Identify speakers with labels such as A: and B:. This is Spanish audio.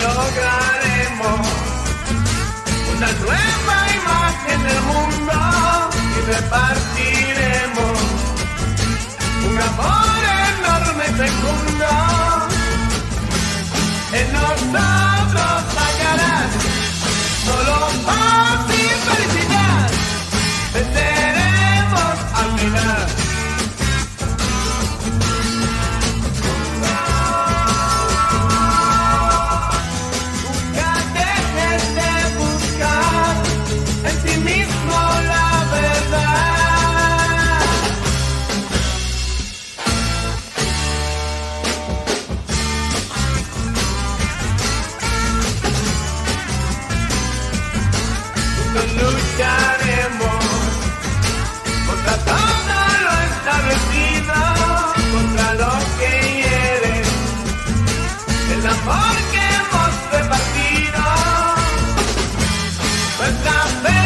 A: lograremos una nueva imagen del contra todo lo establecido, contra lo que hiere, el amor que hemos repartido, nuestra fe.